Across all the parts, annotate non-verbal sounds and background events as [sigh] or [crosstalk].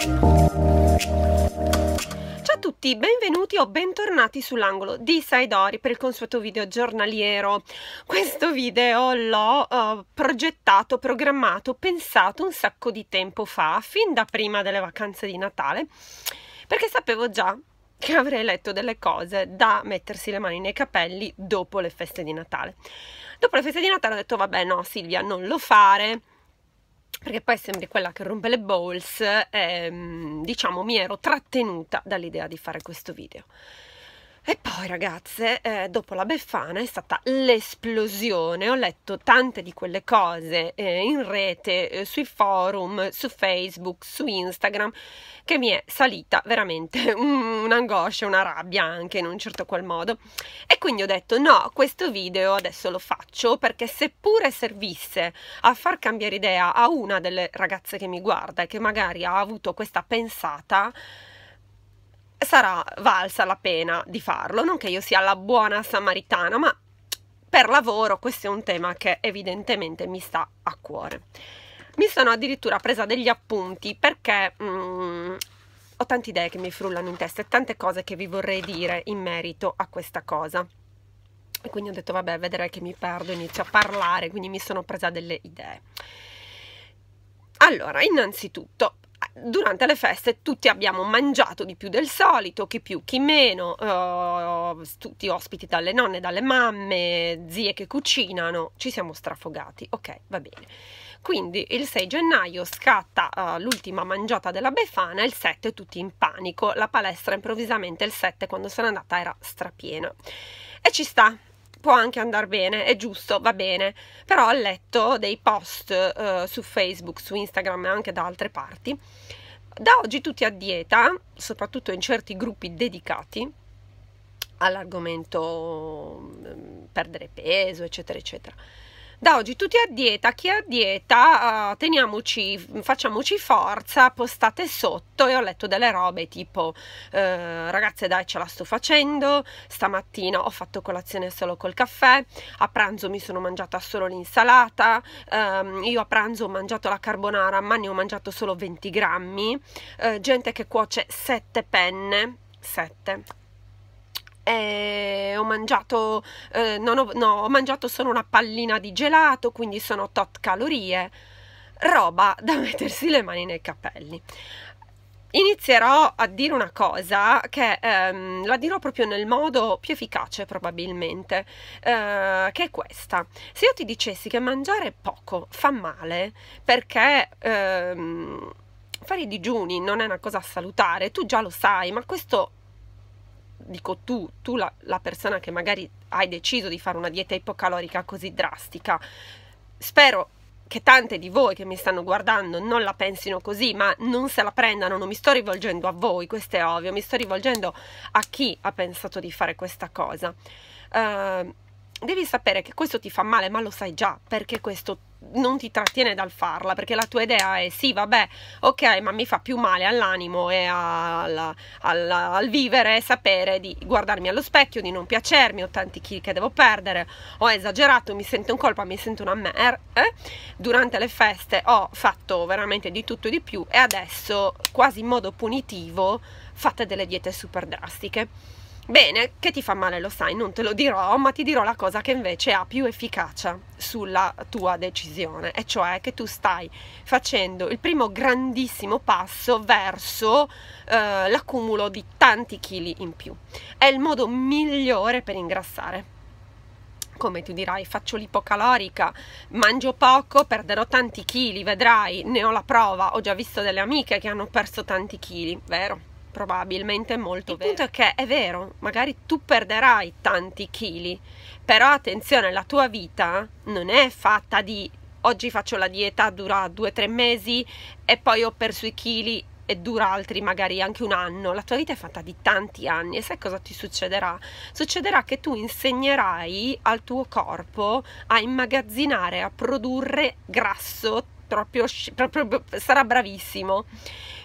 Ciao a tutti, benvenuti o bentornati sull'angolo di Saidori per il consueto video giornaliero. Questo video l'ho uh, progettato, programmato, pensato un sacco di tempo fa, fin da prima delle vacanze di Natale, perché sapevo già che avrei letto delle cose da mettersi le mani nei capelli dopo le feste di Natale. Dopo le feste di Natale ho detto vabbè no Silvia non lo fare perché poi sembri quella che rompe le balls ehm, diciamo mi ero trattenuta dall'idea di fare questo video. E poi ragazze, eh, dopo la Befana è stata l'esplosione, ho letto tante di quelle cose eh, in rete, eh, sui forum, su Facebook, su Instagram, che mi è salita veramente [laughs] un'angoscia, una rabbia anche in un certo qual modo. E quindi ho detto no, questo video adesso lo faccio perché seppure servisse a far cambiare idea a una delle ragazze che mi guarda e che magari ha avuto questa pensata, sarà valsa la pena di farlo. Non che io sia la buona samaritana, ma per lavoro questo è un tema che evidentemente mi sta a cuore. Mi sono addirittura presa degli appunti perché mm, ho tante idee che mi frullano in testa e tante cose che vi vorrei dire in merito a questa cosa. E quindi ho detto, vabbè, vedrai che mi perdo, inizio a parlare, quindi mi sono presa delle idee. Allora, innanzitutto, durante le feste tutti abbiamo mangiato di più del solito, chi più chi meno, uh, tutti ospiti dalle nonne, dalle mamme, zie che cucinano, ci siamo strafogati, ok, va bene. Quindi il 6 gennaio scatta uh, l'ultima mangiata della Befana, il 7 tutti in panico, la palestra improvvisamente il 7 quando sono andata era strapiena. E ci sta, può anche andare bene, è giusto, va bene, però ho letto dei post uh, su Facebook, su Instagram e anche da altre parti. Da oggi tutti a dieta, soprattutto in certi gruppi dedicati all'argomento um, perdere peso, eccetera, eccetera da oggi tutti a dieta, chi è a dieta, uh, teniamoci, facciamoci forza, postate sotto. E ho letto delle robe tipo uh, ragazze dai ce la sto facendo, stamattina ho fatto colazione solo col caffè, a pranzo mi sono mangiata solo l'insalata, um, io a pranzo ho mangiato la carbonara ma ne ho mangiato solo 20 grammi, uh, gente che cuoce 7 penne, 7 e ho mangiato, eh, ho, no, ho mangiato solo una pallina di gelato, quindi sono tot calorie, roba da [laughs] mettersi le mani nei capelli. Inizierò a dire una cosa che ehm, la dirò proprio nel modo più efficace probabilmente, eh, che è questa. Se io ti dicessi che mangiare poco fa male perché ehm, fare i digiuni non è una cosa salutare, tu già lo sai, ma questo dico tu, tu la, la persona che magari hai deciso di fare una dieta ipocalorica così drastica, spero che tante di voi che mi stanno guardando non la pensino così, ma non se la prendano, non mi sto rivolgendo a voi, questo è ovvio, mi sto rivolgendo a chi ha pensato di fare questa cosa. Uh, devi sapere che questo ti fa male, ma lo sai già, perché questo non ti trattiene dal farla, perché la tua idea è sì, vabbè, ok, ma mi fa più male all'animo e al, al, al vivere sapere di guardarmi allo specchio, di non piacermi, ho tanti chili che devo perdere, ho esagerato, mi sento in colpa, mi sento una merda. Eh? Durante le feste ho fatto veramente di tutto e di più e adesso, quasi in modo punitivo, fate delle diete super drastiche Bene, che ti fa male lo sai, non te lo dirò, ma ti dirò la cosa che invece ha più efficacia sulla tua decisione, e cioè che tu stai facendo il primo grandissimo passo verso eh, l'accumulo di tanti chili in più. È il modo migliore per ingrassare come tu dirai, faccio l'ipocalorica, mangio poco, perderò tanti chili, vedrai, ne ho la prova, ho già visto delle amiche che hanno perso tanti chili, vero? Probabilmente molto Il vero. Punto è che è vero, magari tu perderai tanti chili, però attenzione, la tua vita non è fatta di oggi faccio la dieta, dura due o tre mesi e poi ho perso i chili e dura altri magari anche un anno, la tua vita è fatta di tanti anni e sai cosa ti succederà? Succederà che tu insegnerai al tuo corpo a immagazzinare, a produrre grasso proprio, proprio sarà bravissimo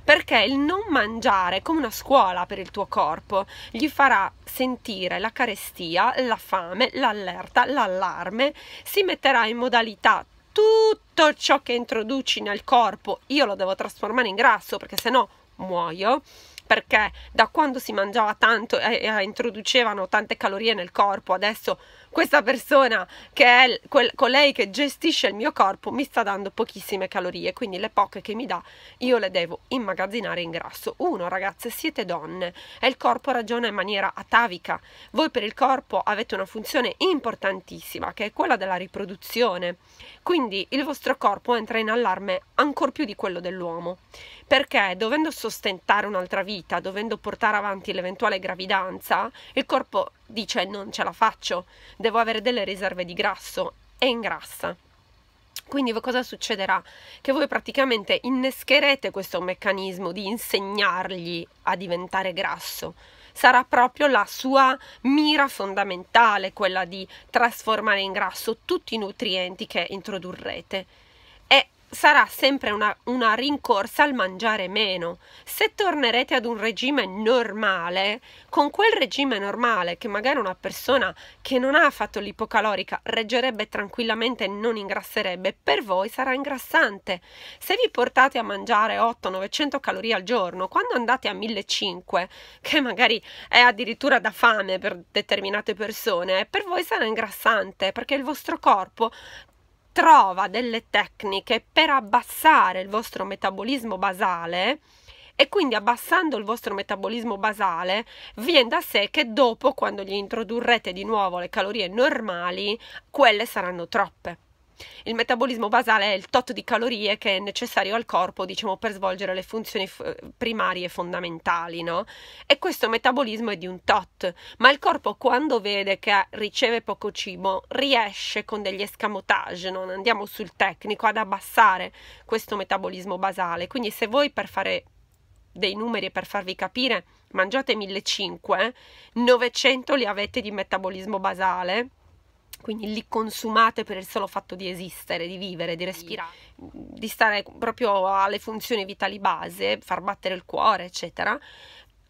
perché il non mangiare è come una scuola per il tuo corpo, gli farà sentire la carestia, la fame, l'allerta, l'allarme, si metterà in modalità tutto ciò che introduci nel corpo, io lo devo trasformare in grasso perché se no muoio. Perché da quando si mangiava tanto e, e introducevano tante calorie nel corpo, adesso questa persona che è quel, colei che gestisce il mio corpo mi sta dando pochissime calorie, quindi le poche che mi dà io le devo immagazzinare in grasso. Uno, ragazze, siete donne e il corpo ragiona in maniera atavica. Voi per il corpo avete una funzione importantissima che è quella della riproduzione. Quindi il vostro corpo entra in allarme ancora più di quello dell'uomo perché dovendo sostentare un'altra vita, dovendo portare avanti l'eventuale gravidanza, il corpo dice non ce la faccio, devo avere delle riserve di grasso e ingrassa. Quindi cosa succederà? Che voi praticamente innescherete questo meccanismo di insegnargli a diventare grasso. Sarà proprio la sua mira fondamentale, quella di trasformare in grasso tutti i nutrienti che introdurrete sarà sempre una, una, rincorsa al mangiare meno. Se tornerete ad un regime normale, con quel regime normale che magari una persona che non ha fatto l'ipocalorica reggerebbe tranquillamente e non ingrasserebbe, per voi sarà ingrassante. Se vi portate a mangiare 800-900 calorie al giorno, quando andate a 1500, che magari è addirittura da fame per determinate persone, per voi sarà ingrassante perché il vostro corpo trova delle tecniche per abbassare il vostro metabolismo basale e quindi abbassando il vostro metabolismo basale viene da sé che dopo quando gli introdurrete di nuovo le calorie normali quelle saranno troppe il metabolismo basale è il tot di calorie che è necessario al corpo, diciamo, per svolgere le funzioni f- primarie fondamentali, no? E questo metabolismo è di un tot, ma il corpo quando vede che riceve poco cibo riesce con degli escamotage, non andiamo sul tecnico, ad abbassare questo metabolismo basale. Quindi se voi per fare dei numeri per farvi capire mangiate 1500, 900 li avete di metabolismo basale quindi li consumate per il solo fatto di esistere, di vivere, di respirare, di stare proprio alle funzioni vitali base, far battere il cuore, eccetera.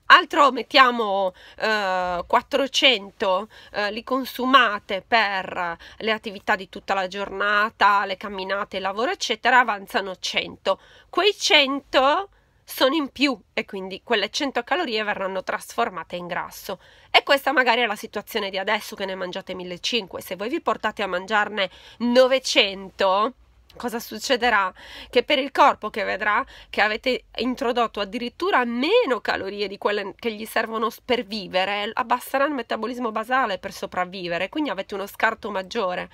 Altro mettiamo eh, 400, eh, li consumate per le attività di tutta la giornata, le camminate, il lavoro, eccetera, avanzano 100. Quei 100 sono in più e quindi quelle 100 calorie verranno trasformate in grasso. E questa magari è la situazione di adesso che ne mangiate 1500. Se voi vi portate a mangiarne 900, cosa succederà? Che per il corpo che vedrà che avete introdotto addirittura meno calorie di quelle che gli servono per vivere, abbasserà il metabolismo basale per sopravvivere, quindi avete uno scarto maggiore.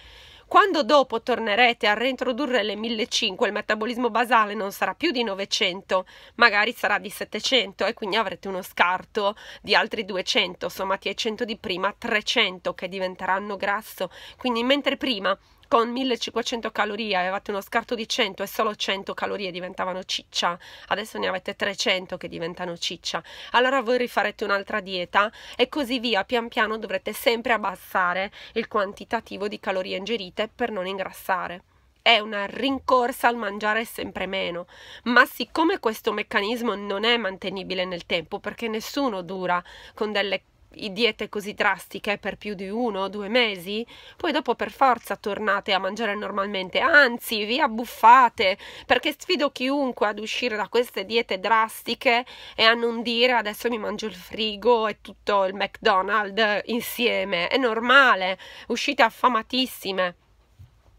Quando dopo tornerete a reintrodurre le 1500, il metabolismo basale non sarà più di 900, magari sarà di 700 e quindi avrete uno scarto di altri 200, sommati ai 100 di prima 300 che diventeranno grasso. Quindi mentre prima con 1500 calorie avevate uno scarto di 100 e solo 100 calorie diventavano ciccia, adesso ne avete 300 che diventano ciccia. Allora voi rifarete un'altra dieta e così via, pian piano dovrete sempre abbassare il quantitativo di calorie ingerite per non ingrassare. È una rincorsa al mangiare sempre meno, ma siccome questo meccanismo non è mantenibile nel tempo perché nessuno dura con delle diete così drastiche per più di uno o due mesi, poi dopo per forza tornate a mangiare normalmente, anzi vi abbuffate, perché sfido chiunque ad uscire da queste diete drastiche e a non dire adesso mi mangio il frigo e tutto il McDonald's insieme, è normale, uscite affamatissime.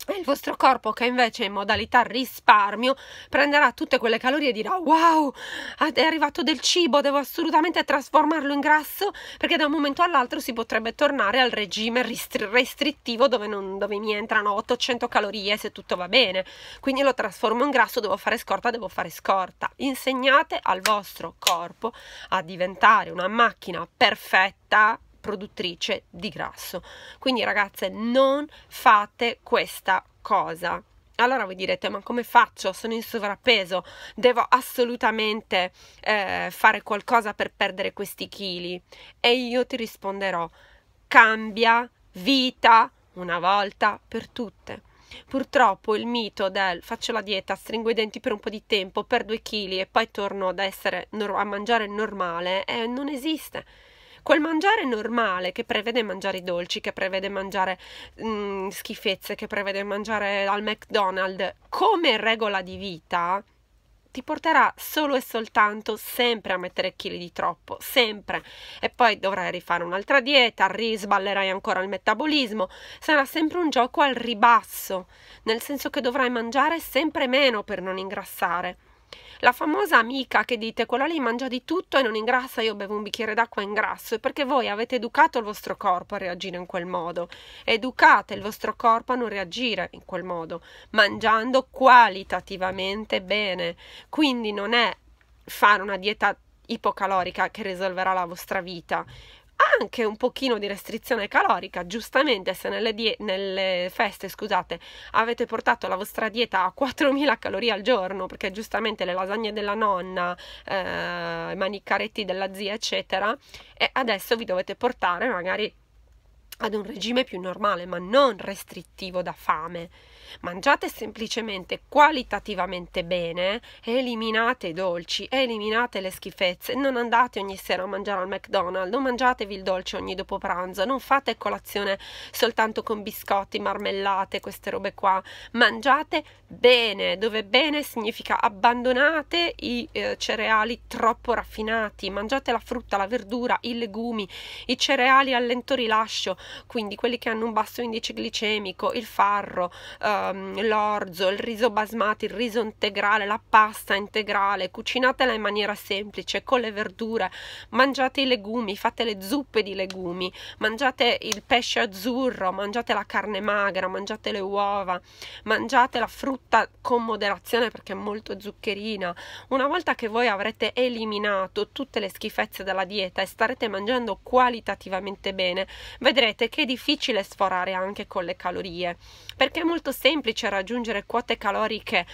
Il vostro corpo che invece in modalità risparmio prenderà tutte quelle calorie e dirà wow è arrivato del cibo devo assolutamente trasformarlo in grasso perché da un momento all'altro si potrebbe tornare al regime restrittivo dove, non, dove mi entrano 800 calorie se tutto va bene. Quindi lo trasformo in grasso devo fare scorta devo fare scorta. Insegnate al vostro corpo a diventare una macchina perfetta produttrice di grasso. Quindi ragazze non fate questa cosa. Allora voi direte, ma come faccio? Sono in sovrappeso, devo assolutamente eh, fare qualcosa per perdere questi chili. E io ti risponderò, cambia vita una volta per tutte. Purtroppo il mito del faccio la dieta, stringo i denti per un po' di tempo, perdo i chili e poi torno ad essere a mangiare normale eh, non esiste Quel mangiare normale che prevede mangiare i dolci, che prevede mangiare mh, mm, schifezze, che prevede mangiare al McDonald's come regola di vita, ti porterà solo e soltanto sempre a mettere chili di troppo, sempre. E poi dovrai rifare un'altra dieta, risballerai ancora il metabolismo, sarà sempre un gioco al ribasso, nel senso che dovrai mangiare sempre meno per non ingrassare. La famosa amica che dite quella lì mangia di tutto e non ingrassa, io bevo un bicchiere d'acqua e ingrasso, è perché voi avete educato il vostro corpo a reagire in quel modo. Educate il vostro corpo a non reagire in quel modo, mangiando qualitativamente bene. Quindi non è fare una dieta ipocalorica che risolverà la vostra vita anche un pochino di restrizione calorica, giustamente se nelle, die- nelle feste, scusate, avete portato la vostra dieta a 4000 calorie al giorno, perché giustamente le lasagne della nonna, eh, i manicaretti della zia, eccetera, e adesso vi dovete portare magari ad un regime più normale, ma non restrittivo da fame mangiate semplicemente qualitativamente bene, eliminate i dolci, eliminate le schifezze, non andate ogni sera a mangiare al McDonald's, non mangiatevi il dolce ogni dopo pranzo, non fate colazione soltanto con biscotti, marmellate, queste robe qua, mangiate bene, dove bene significa abbandonate i eh, cereali troppo raffinati, mangiate la frutta, la verdura, i legumi, i cereali a lento rilascio, quindi quelli che hanno un basso indice glicemico, il farro, eh, l'orzo, il riso basmati, il riso integrale, la pasta integrale, cucinatela in maniera semplice con le verdure, mangiate i legumi, fate le zuppe di legumi, mangiate il pesce azzurro, mangiate la carne magra, mangiate le uova, mangiate la frutta con moderazione perché è molto zuccherina. Una volta che voi avrete eliminato tutte le schifezze della dieta e starete mangiando qualitativamente bene, vedrete che è difficile sforare anche con le calorie, perché è molto semplice semplice raggiungere quote caloriche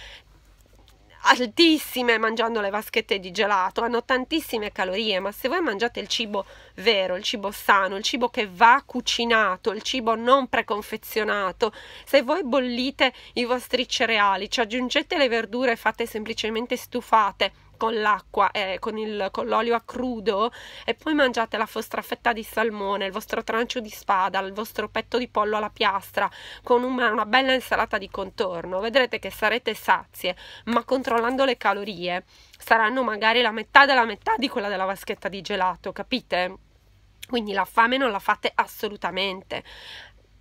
altissime mangiando le vaschette di gelato, hanno tantissime calorie, ma se voi mangiate il cibo vero, il cibo sano, il cibo che va cucinato, il cibo non preconfezionato, se voi bollite i vostri cereali, ci aggiungete le verdure e fate semplicemente stufate, con l'acqua e con, con l'olio a crudo e poi mangiate la vostra fetta di salmone, il vostro trancio di spada, il vostro petto di pollo alla piastra con una, una bella insalata di contorno, vedrete che sarete sazie, ma controllando le calorie saranno magari la metà della metà di quella della vaschetta di gelato, capite? Quindi la fame non la fate assolutamente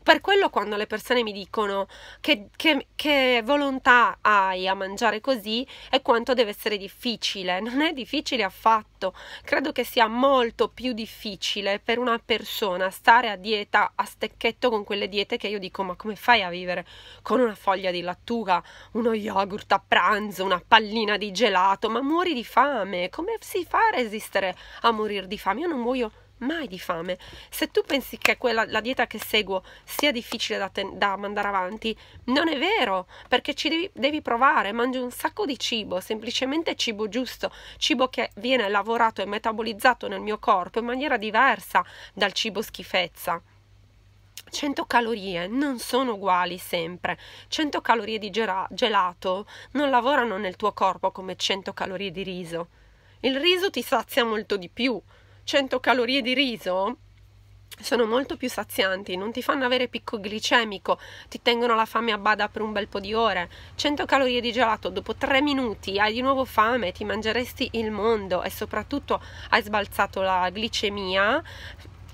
per quello quando le persone mi dicono che, che, che, volontà hai a mangiare così e quanto deve essere difficile, [laughs] non è difficile affatto, credo che sia molto più difficile per una persona stare a dieta a stecchetto con quelle diete che io dico ma come fai a vivere con una foglia di lattuga, uno yogurt a pranzo, una pallina di gelato, ma muori di fame, come si fa a resistere a morire di fame? Io non muoio mai di fame. Se tu pensi che quella, la dieta che seguo sia difficile da, ten- da mandare avanti, non è vero, perché ci devi, devi provare, mangi un sacco di cibo, semplicemente cibo giusto, cibo che viene lavorato e metabolizzato nel mio corpo in maniera diversa dal cibo schifezza. 100 calorie non sono uguali sempre. 100 calorie di gelato non lavorano nel tuo corpo come 100 calorie di riso. Il riso ti sazia molto di più, 100 calorie di riso sono molto più sazianti, non ti fanno avere picco glicemico, ti tengono la fame a bada per un bel po' di ore. 100 calorie di gelato dopo 3 minuti hai di nuovo fame, ti mangeresti il mondo e soprattutto hai sbalzato la glicemia.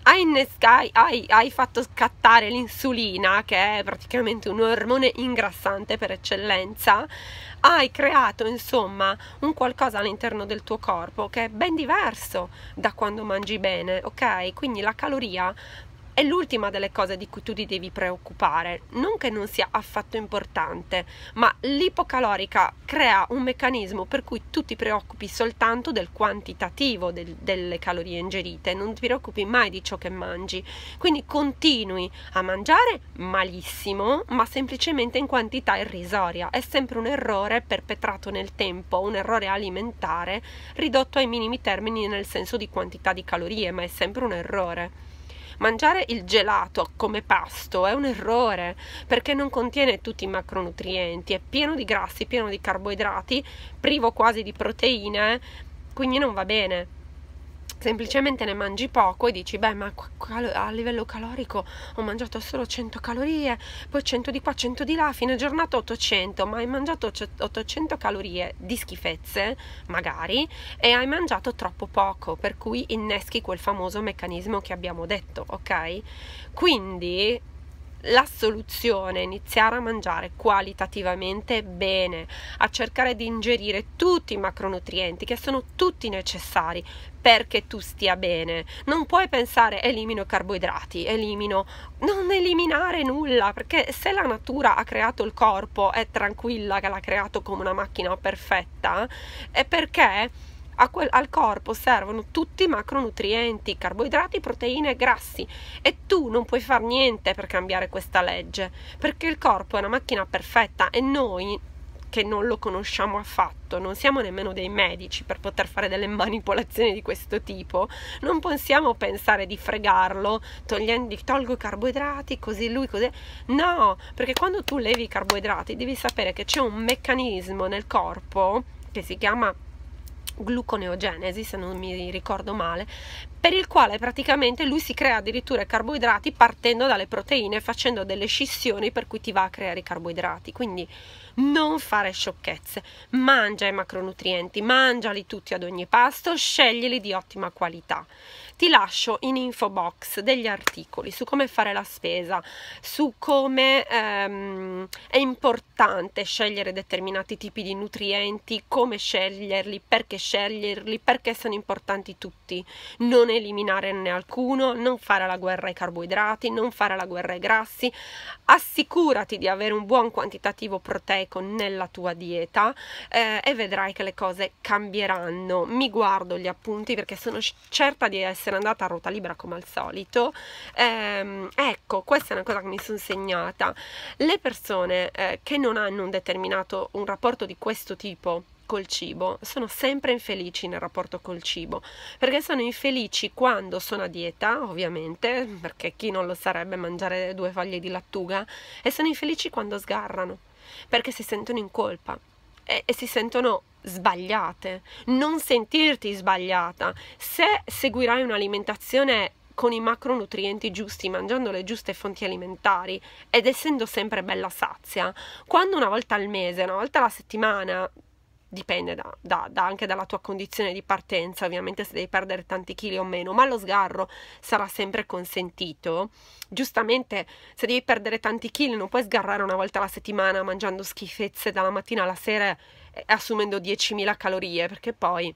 Hai, hai, hai fatto scattare l'insulina, che è praticamente un ormone ingrassante per eccellenza, hai creato insomma un qualcosa all'interno del tuo corpo che è ben diverso da quando mangi bene, ok? Quindi la caloria è l'ultima delle cose di cui tu ti devi preoccupare, non che non sia affatto importante, ma l'ipocalorica crea un meccanismo per cui tu ti preoccupi soltanto del quantitativo del, delle calorie ingerite, non ti preoccupi mai di ciò che mangi, quindi continui a mangiare malissimo, ma semplicemente in quantità irrisoria, è sempre un errore perpetrato nel tempo, un errore alimentare ridotto ai minimi termini nel senso di quantità di calorie, ma è sempre un errore. Mangiare il gelato come pasto è un errore perché non contiene tutti i macronutrienti, è pieno di grassi, pieno di carboidrati, privo quasi di proteine, quindi non va bene. Semplicemente ne mangi poco e dici beh ma a livello calorico ho mangiato solo 100 calorie poi 100 di qua 100 di là fine giornata 800 ma hai mangiato 800 calorie di schifezze magari e hai mangiato troppo poco per cui inneschi quel famoso meccanismo che abbiamo detto ok? Quindi la soluzione è iniziare a mangiare qualitativamente bene, a cercare di ingerire tutti i macronutrienti che sono tutti necessari perché tu stia bene. Non puoi pensare elimino carboidrati, elimino non eliminare nulla, perché se la natura ha creato il corpo è tranquilla che l'ha creato come una macchina perfetta, è perché quel, al corpo servono tutti i macronutrienti, carboidrati, proteine e grassi e tu non puoi fare niente per cambiare questa legge perché il corpo è una macchina perfetta e noi che non lo conosciamo affatto, non siamo nemmeno dei medici per poter fare delle manipolazioni di questo tipo, non possiamo pensare di fregarlo togliendo, tolgo i carboidrati così lui così. No, perché quando tu levi i carboidrati devi sapere che c'è un meccanismo nel corpo che si chiama gluconeogenesi, se non mi ricordo male, per il quale praticamente lui si crea addirittura i carboidrati partendo dalle proteine, facendo delle scissioni per cui ti va a creare i carboidrati. Quindi non fare sciocchezze, mangia i macronutrienti, mangiali tutti ad ogni pasto, sceglili di ottima qualità. Ti lascio in info box degli articoli su come fare la spesa, su come ehm, è importante scegliere determinati tipi di nutrienti, come sceglierli, perché sceglierli, perché sono importanti tutti, non eliminare ne alcuno, non fare la guerra ai carboidrati, non fare la guerra ai grassi, assicurati di avere un buon quantitativo proteico nella tua dieta eh, e vedrai che le cose cambieranno. Mi guardo gli appunti perché sono certa di essere andata a ruota libera come al solito. Ehm, ecco, questa è una cosa che mi sono segnata. Le persone eh, che non hanno un determinato un rapporto di questo tipo col cibo sono sempre infelici nel rapporto col cibo perché sono infelici quando sono a dieta ovviamente perché chi non lo sarebbe mangiare due foglie di lattuga e sono infelici quando sgarrano perché si sentono in colpa e, e si sentono sbagliate. Non sentirti sbagliata. Se seguirai un'alimentazione con i macronutrienti giusti, mangiando le giuste fonti alimentari ed essendo sempre bella sazia, quando una volta al mese, una volta alla settimana dipende da, da, da anche dalla tua condizione di partenza, ovviamente se devi perdere tanti chili o meno, ma lo sgarro sarà sempre consentito. Giustamente, se devi perdere tanti chili, non puoi sgarrare una volta alla settimana mangiando schifezze dalla mattina alla sera e assumendo 10.000 calorie, perché poi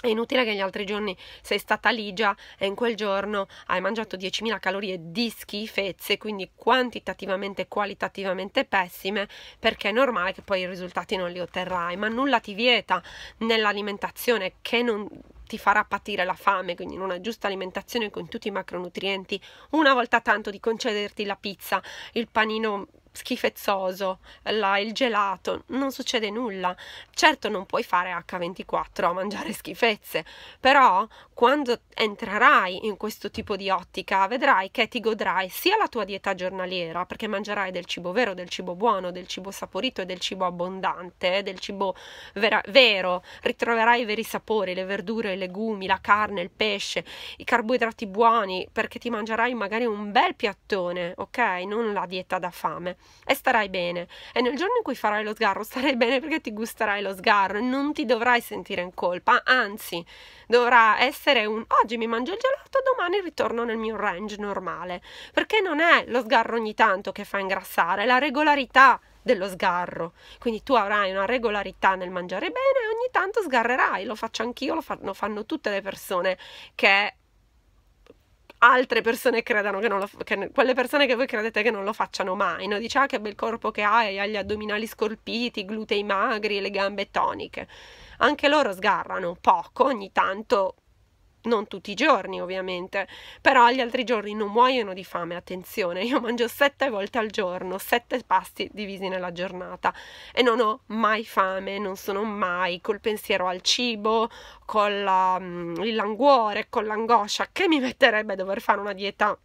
è inutile che gli altri giorni sei stata ligia e in quel giorno hai mangiato 10.000 calorie di schifezze, quindi quantitativamente e qualitativamente pessime, perché è normale che poi i risultati non li otterrai, ma nulla ti vieta nell'alimentazione che non ti farà patire la fame, quindi in una giusta alimentazione con tutti i macronutrienti, una volta tanto di concederti la pizza, il panino schifezzoso, la, il gelato, non succede nulla. Certo non puoi fare H24 a mangiare schifezze, però quando entrerai in questo tipo di ottica vedrai che ti godrai sia la tua dieta giornaliera, perché mangerai del cibo vero, del cibo buono, del cibo saporito e del cibo abbondante, del cibo vera, vero, ritroverai i veri sapori, le verdure, i legumi, la carne, il pesce, i carboidrati buoni, perché ti mangerai magari un bel piattone, ok? Non la dieta da fame e starai bene. E nel giorno in cui farai lo sgarro, starai bene perché ti gusterai lo sgarro e non ti dovrai sentire in colpa, anzi, dovrà essere un oggi mi mangio il gelato, domani ritorno nel mio range normale. Perché non è lo sgarro ogni tanto che fa ingrassare, è la regolarità dello sgarro. Quindi tu avrai una regolarità nel mangiare bene e ogni tanto sgarrerai, lo faccio anch'io, lo, fa- lo fanno tutte le persone che altre persone credano che non lo che, quelle persone che voi credete che non lo facciano mai, no? Dice ah che bel corpo che hai, hai gli addominali scolpiti, i glutei magri, le gambe toniche. Anche loro sgarrano poco, ogni tanto non tutti i giorni ovviamente, però gli altri giorni non muoiono di fame, attenzione, io mangio sette volte al giorno, sette pasti divisi nella giornata e non ho mai fame, non sono mai col pensiero al cibo, con la, mm, il languore, con l'angoscia. Che mi metterebbe a dover fare una dieta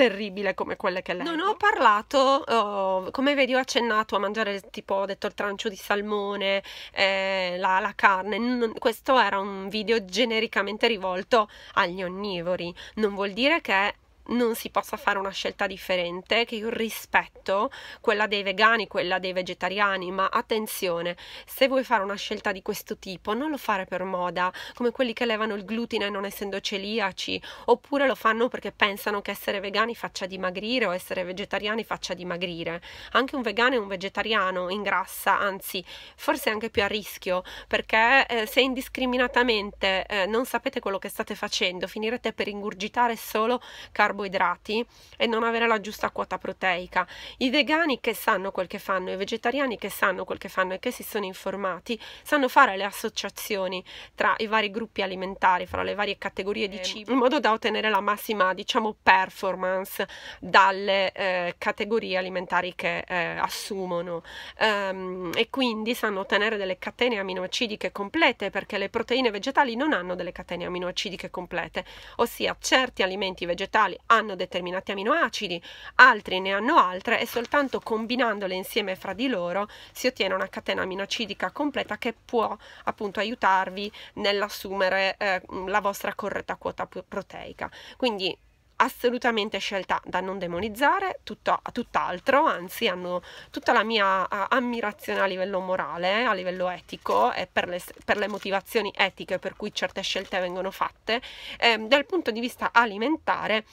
terribile come quelle che leggo. Non ho parlato, oh, come vedi ho accennato a mangiare tipo ho detto il trancio di salmone, eh, la, la, carne, non, questo era un video genericamente rivolto agli onnivori, non vuol dire che non si possa fare una scelta differente, che io rispetto quella dei vegani, quella dei vegetariani, ma attenzione, se vuoi fare una scelta di questo tipo, non lo fare per moda, come quelli che levano il glutine non essendo celiaci, oppure lo fanno perché pensano che essere vegani faccia dimagrire o essere vegetariani faccia dimagrire. Anche un vegano e un vegetariano ingrassa, anzi, forse anche più a rischio, perché eh, se indiscriminatamente eh, non sapete quello che state facendo, finirete per ingurgitare solo carboidrati carboidrati e non avere la giusta quota proteica. I vegani che sanno quel che fanno, i vegetariani che sanno quel che fanno e che si sono informati, sanno fare le associazioni tra i vari gruppi alimentari, fra le varie categorie di cibo, in modo da ottenere la massima, diciamo, performance dalle eh, categorie alimentari che eh, assumono. Um, e quindi sanno ottenere delle catene aminoacidiche complete perché le proteine vegetali non hanno delle catene aminoacidiche complete, ossia certi alimenti vegetali hanno determinati aminoacidi, altri ne hanno altre e soltanto combinandole insieme fra di loro si ottiene una catena aminoacidica completa che può appunto aiutarvi nell'assumere eh, la vostra corretta quota proteica. Quindi assolutamente scelta da non demonizzare, tutto, tutt'altro, anzi hanno tutta la mia ammirazione a livello morale, a livello etico e per le, per le motivazioni etiche per cui certe scelte vengono fatte. Eh, dal punto di vista alimentare,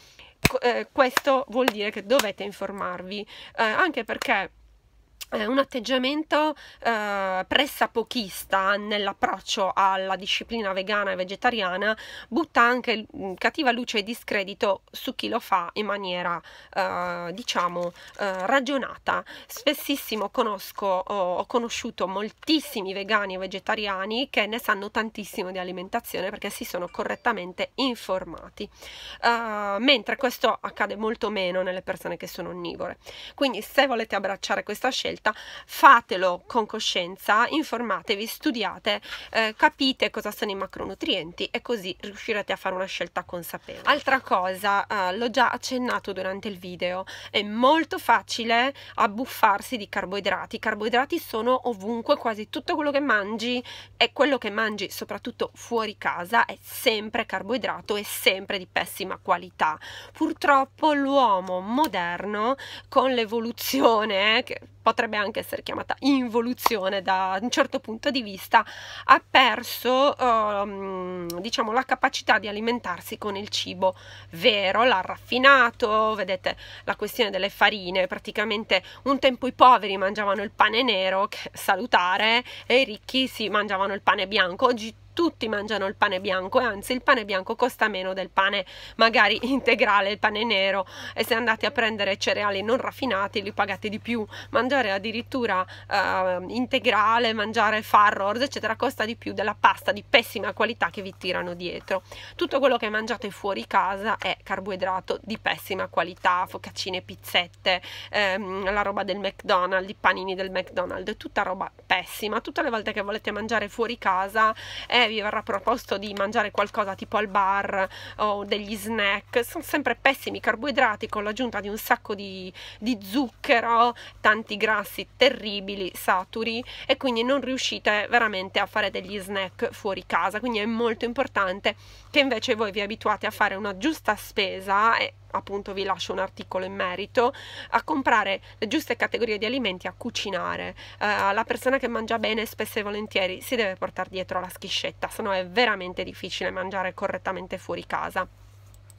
eh, questo vuol dire che dovete informarvi, eh, anche perché un atteggiamento eh, pressapochista nell'approccio alla disciplina vegana e vegetariana butta anche mh, cattiva luce e discredito su chi lo fa in maniera eh, diciamo eh, ragionata. Spessissimo conosco ho, conosciuto moltissimi vegani e vegetariani che ne sanno tantissimo di alimentazione perché si sono correttamente informati. Uh, mentre questo accade molto meno nelle persone che sono onnivore. Quindi se volete abbracciare questa scelta scelta, fatelo con coscienza, informatevi, studiate, eh, capite cosa sono i macronutrienti e così riuscirete a fare una scelta consapevole. Altra cosa, eh, l'ho già accennato durante il video, è molto facile abbuffarsi di carboidrati. I carboidrati sono ovunque, quasi tutto quello che mangi e quello che mangi soprattutto fuori casa è sempre carboidrato e sempre di pessima qualità. Purtroppo l'uomo moderno con l'evoluzione che potrebbe anche essere chiamata involuzione da un certo punto di vista, ha perso um, diciamo la capacità di alimentarsi con il cibo vero, l'ha raffinato, vedete la questione delle farine, praticamente un tempo i poveri mangiavano il pane nero, salutare, e i ricchi si mangiavano il pane bianco, oggi tutti mangiano il pane bianco e anzi il pane bianco costa meno del pane magari [laughs] integrale, il pane nero e se andate a prendere cereali non raffinati li pagate di più, mangiare addirittura uh, integrale, mangiare farrors eccetera costa di più della pasta di pessima qualità che vi tirano dietro. Tutto quello che mangiate fuori casa è carboidrato di pessima qualità, focaccine, pizzette, ehm, la roba del McDonald's, i panini del McDonald's, tutta roba pessima. Tutte le volte che volete mangiare fuori casa è vi verrà proposto di mangiare qualcosa tipo al bar o degli snack, sono sempre pessimi carboidrati con l'aggiunta di un sacco di, di zucchero, tanti grassi terribili, saturi e quindi non riuscite veramente a fare degli snack fuori casa, quindi è molto importante che invece voi vi abituate a fare una giusta spesa e appunto vi lascio un articolo in merito, a comprare le giuste categorie di alimenti, a cucinare. Uh, la persona che mangia bene spesso e volentieri si deve portare dietro la schiscetta, se no è veramente difficile mangiare correttamente fuori casa.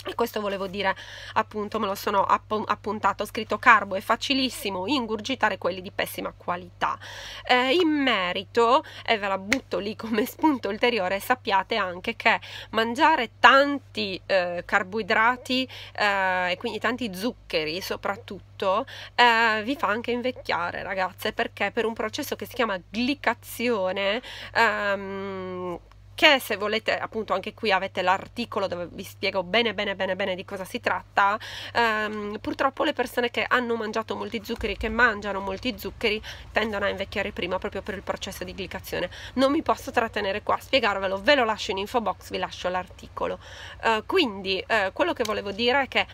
E questo volevo dire, appunto, me lo sono appuntato, ho scritto carbo, è facilissimo ingurgitare quelli di pessima qualità. Eh, in merito, e ve la butto lì come spunto ulteriore, sappiate anche che mangiare tanti eh, carboidrati eh, e quindi tanti zuccheri soprattutto eh, vi fa anche invecchiare ragazze perché per un processo che si chiama glicazione ehm, che se volete appunto anche qui avete l'articolo dove vi spiego bene bene bene bene di cosa si tratta. Ehm, purtroppo le persone che hanno mangiato molti zuccheri che mangiano molti zuccheri tendono a invecchiare prima proprio per il processo di glicazione non mi posso trattenere qua a spiegarvelo ve lo lascio in info box vi lascio l'articolo. Uh, quindi uh, quello che volevo dire è che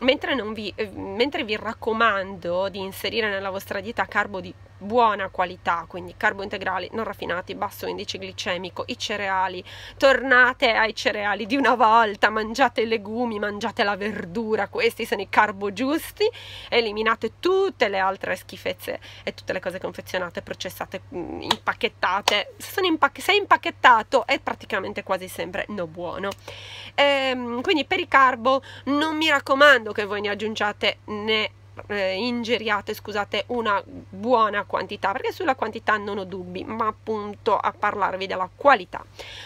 mentre, vi, eh, mentre vi raccomando di inserire nella vostra dieta carbo di buona qualità, quindi carbo integrali non raffinati, basso indice glicemico, i cereali, tornate ai cereali di una volta, mangiate i legumi, mangiate la verdura, questi sono i carbo giusti, eliminate tutte le altre schifezze e tutte le cose confezionate, processate, mm, impacchettate. Se, impac- se è impacchettato è praticamente quasi sempre no buono. Ehm, quindi per i carbo non mi raccomando che voi ne aggiungiate né eh, ingeriate scusate una buona quantità perché sulla quantità non ho dubbi ma appunto a parlarvi della qualità.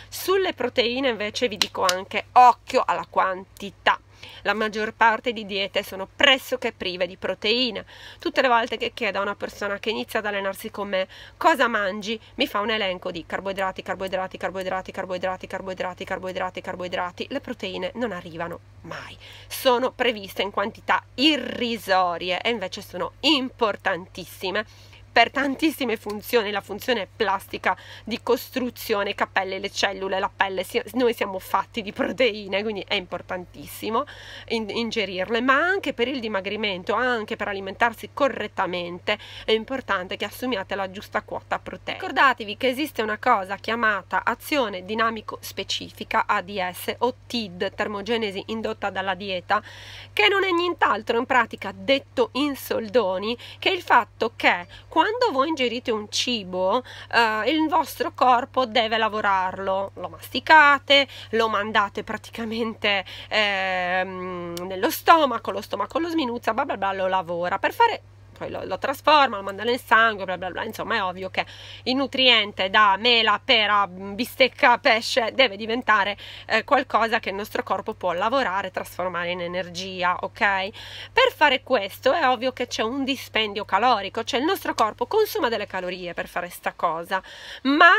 Sulle proteine invece vi dico anche occhio alla quantità la maggior parte di diete sono pressoché prive di proteine. Tutte le volte che chiedo a una persona che inizia ad allenarsi con me cosa mangi, mi fa un elenco di carboidrati, carboidrati, carboidrati, carboidrati, carboidrati, carboidrati, carboidrati. Le proteine non arrivano mai. Sono previste in quantità irrisorie e invece sono importantissime per tantissime funzioni, la funzione plastica di costruzione, capelli, le cellule, la pelle, noi siamo fatti di proteine, quindi è importantissimo ingerirle, ma anche per il dimagrimento, anche per alimentarsi correttamente, è importante che assumiate la giusta quota proteica. Ricordatevi che esiste una cosa chiamata azione dinamico specifica ADS o TID, termogenesi indotta dalla dieta, che non è nient'altro in pratica detto in soldoni che il fatto che quando quando voi ingerite un cibo, eh, il vostro corpo deve lavorarlo, lo masticate, lo mandate praticamente eh, nello stomaco, lo stomaco lo sminuzza, bla bla bla, lo lavora. Per fare poi lo, lo, trasforma, lo manda nel sangue, bla bla bla. Insomma, è ovvio che il nutriente da mela, pera, bistecca, pesce deve diventare eh, qualcosa che il nostro corpo può lavorare, trasformare in energia, ok? Per fare questo è ovvio che c'è un dispendio calorico, cioè il nostro corpo consuma delle calorie per fare sta cosa, ma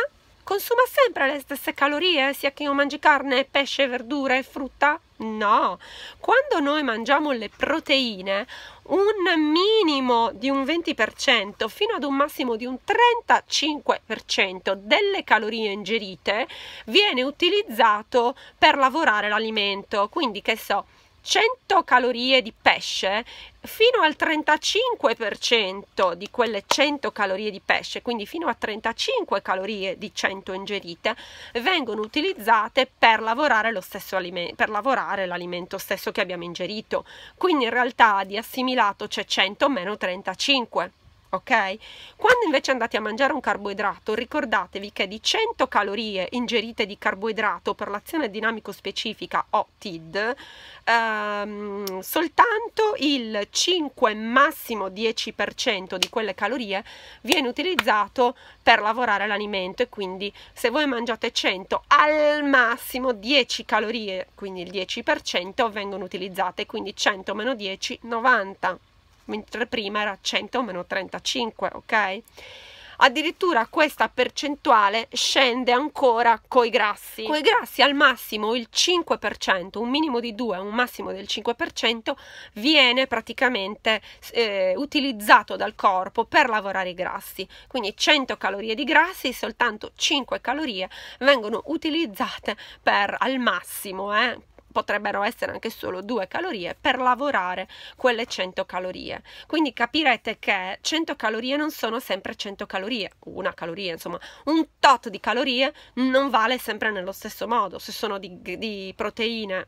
consuma sempre le stesse calorie, sia che io mangi carne, pesce, verdura e frutta? No, quando noi mangiamo le proteine, un minimo di un 20% fino ad un massimo di un 35% delle calorie ingerite viene utilizzato per lavorare l'alimento. Quindi, che so, 100 calorie di pesce fino al 35% di quelle 100 calorie di pesce, quindi fino a 35 calorie di 100 ingerite, vengono utilizzate per lavorare, lo stesso alimento, per lavorare l'alimento stesso che abbiamo ingerito. Quindi in realtà di assimilato c'è 100 meno 35 ok? Quando invece andate a mangiare un carboidrato, ricordatevi che di 100 calorie ingerite di carboidrato per l'azione dinamico specifica o TID, ehm, soltanto il 5 massimo 10% di quelle calorie viene utilizzato per lavorare l'alimento e quindi se voi mangiate 100 al massimo 10 calorie, quindi il 10% vengono utilizzate, quindi 100 meno 10 90 mentre prima era 100 meno 35, ok? Addirittura questa percentuale scende ancora coi grassi. Coi grassi al massimo il 5%, un minimo di 2, un massimo del 5% viene praticamente eh, utilizzato dal corpo per lavorare i grassi. Quindi 100 calorie di grassi, soltanto 5 calorie vengono utilizzate per al massimo, eh, potrebbero essere anche solo due calorie per lavorare quelle 100 calorie. Quindi capirete che 100 calorie non sono sempre 100 calorie, una caloria, insomma, un tot di calorie non vale sempre nello stesso modo. Se sono di, di proteine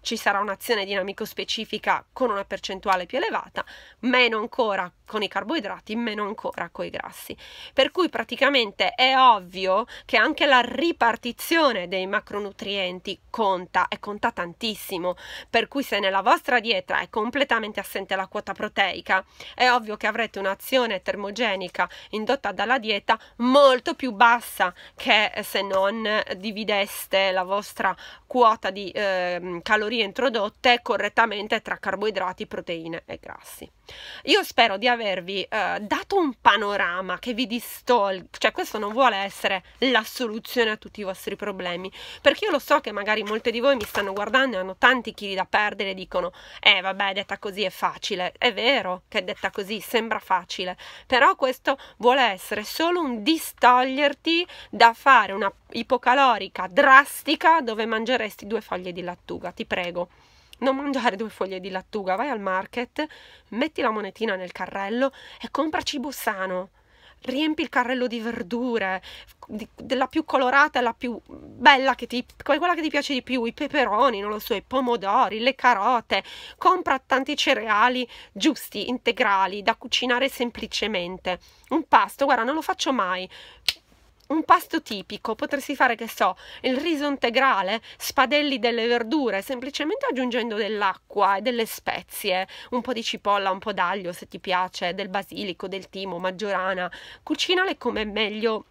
ci sarà un'azione dinamico specifica con una percentuale più elevata, meno ancora con i carboidrati, meno ancora con i grassi. Per cui praticamente è ovvio che anche la ripartizione dei macronutrienti conta e conta tantissimo. Per cui se nella vostra dieta è completamente assente la quota proteica, è ovvio che avrete un'azione termogenica indotta dalla dieta molto più bassa che se non divideste la vostra quota di eh, calorie introdotte correttamente tra carboidrati, proteine e grassi. Io spero di avervi eh, dato un panorama che vi distolga, cioè questo non vuole essere la soluzione a tutti i vostri problemi, perché io lo so che magari molte di voi mi stanno guardando e hanno tanti chili da perdere e dicono, eh vabbè, detta così è facile, è vero che detta così sembra facile, però questo vuole essere solo un distoglierti da fare una ipocalorica drastica dove mangeresti due foglie di lattuga, ti prego non mangiare due foglie di lattuga, vai al market, metti la monetina nel carrello e compra cibo sano. Riempi il carrello di verdure, di, della più colorata, la più bella che ti, quella che ti piace di più, i peperoni, non lo so, i pomodori, le carote, compra tanti cereali giusti, integrali, da cucinare semplicemente. Un pasto, guarda, non lo faccio mai un pasto tipico, potresti fare, che so, il riso integrale, spadelli delle verdure, semplicemente aggiungendo dell'acqua e delle spezie, un po' di cipolla, un po' d'aglio se ti piace, del basilico, del timo, maggiorana, cucinale come meglio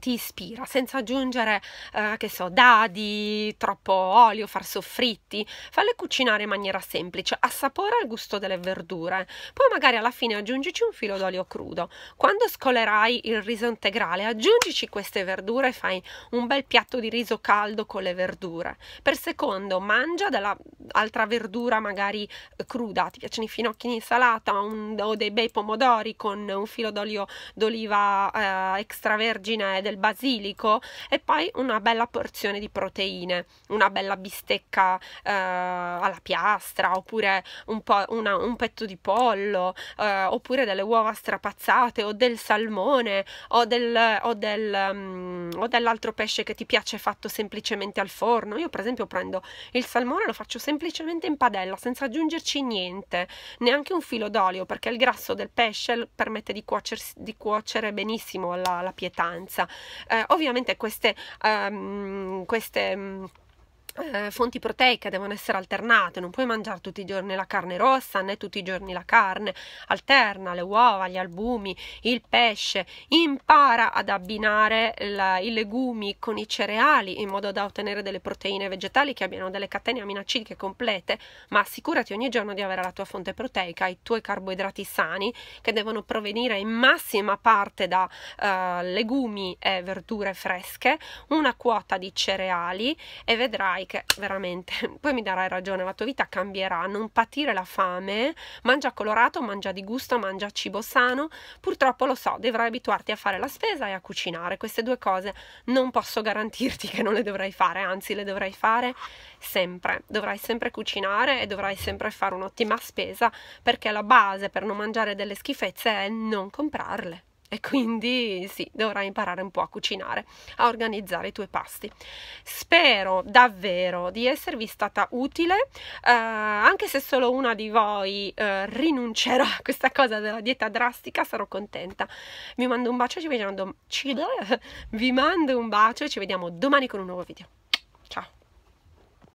ti ispira, senza aggiungere, eh, che so, dadi, troppo olio, far soffritti, falle cucinare in maniera semplice, assapora il gusto delle verdure, poi magari alla fine aggiungici un filo d'olio crudo. Quando scolerai il riso integrale, aggiungici queste verdure e fai un bel piatto di riso caldo con le verdure. Per secondo, mangia dell'altra verdura magari eh, cruda, ti piacciono i finocchi in insalata un, o dei bei pomodori con un filo d'olio d'oliva eh, extravergine del basilico e poi una bella porzione di proteine, una bella bistecca eh, alla piastra oppure un, po', una, un petto di pollo eh, oppure delle uova strapazzate o del salmone o, del, o, del, um, o dell'altro pesce che ti piace fatto semplicemente al forno. Io per esempio prendo il salmone e lo faccio semplicemente in padella senza aggiungerci niente, neanche un filo d'olio perché il grasso del pesce permette di, cuocersi, di cuocere benissimo la, la pietanza eh, ovviamente queste, um, queste um, eh, fonti proteiche devono essere alternate, non puoi mangiare tutti i giorni la carne rossa né tutti i giorni la carne, alterna le uova, gli albumi, il pesce, impara ad abbinare la, i legumi con i cereali in modo da ottenere delle proteine vegetali che abbiano delle catene aminoacidiche complete, ma assicurati ogni giorno di avere la tua fonte proteica, i tuoi carboidrati sani che devono provenire in massima parte da uh, legumi e verdure fresche, una quota di cereali e vedrai che veramente [laughs] poi mi darai ragione, la tua vita cambierà, non patire la fame, mangia colorato, mangia di gusto, mangia cibo sano, purtroppo lo so, dovrai abituarti a fare la spesa e a cucinare, queste due cose non posso garantirti che non le dovrai fare, anzi le dovrai fare sempre, dovrai sempre cucinare e dovrai sempre fare un'ottima spesa perché la base per non mangiare delle schifezze è non comprarle e quindi sì, dovrai imparare un po' a cucinare, a organizzare i tuoi pasti. Spero davvero di esservi stata utile, eh, anche se solo una di voi eh, rinuncerà a questa cosa della dieta drastica, sarò contenta. Vi mando un bacio, ci vediamo ci... [laughs] vi mando un bacio e ci vediamo domani con un nuovo video.